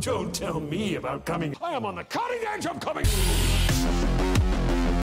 Don't tell me about coming. I am on the cutting edge of coming.